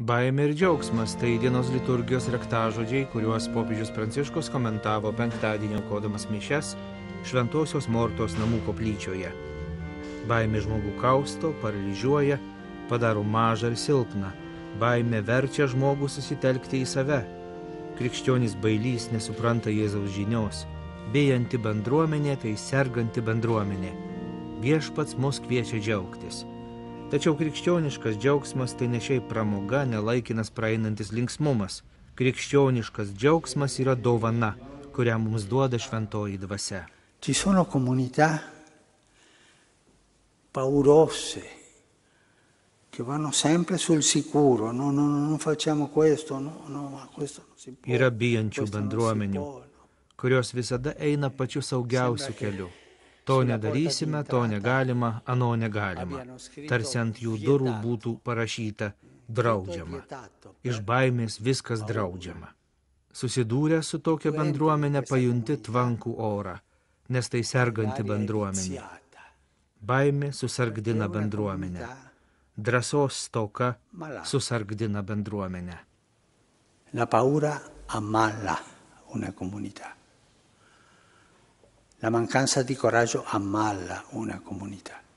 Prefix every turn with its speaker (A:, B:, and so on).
A: Baimė ir džiaugsmas tai dienos liturgijos raktažodžiai, kuriuos popiežius Pranciškus komentavo penktadienį aukodamas mišes Šventojios Mortos namų koplyčioje. Baimė žmogų kausto, paralyžiuoja, padaro mažą ir silpną. Baimė verčia žmogų susitelkti į save. Krikščionys bailys nesupranta Jėzaus žinios. Bijanti bendruomenė tai serganti bendruomenė. Viešpats mus kviečia džiaugtis. Tačiau krikščioniškas džiaugsmas tai ne šiaip pramoga, nelaikinas praeinantis linksmumas. Krikščioniškas džiaugsmas yra dovana, kurią mums duoda šventoji dvasia.
B: Ci sono comunità paurose che vanno sempre sul sicuro, no, no, no, non facciamo questo, no, no, questo non si può.
A: Yra bijančių bendruomenių, kurios visada eina pačiu saugiausiu keliu. To nedarysime, to negalima, ano negalima. Tarsi ant jų durų būtų parašyta draudžiama. Iš baimės viskas draudžiama. Susidūrę su tokia bendruomenė pajunti tvankų orą, nes tai serganti bendruomenė. Baimė susargdina bendruomenę. Drąsos stoka susargdina bendruomenę.
B: La paura ammala una comunità. La mancanza di coraggio ammala una comunità.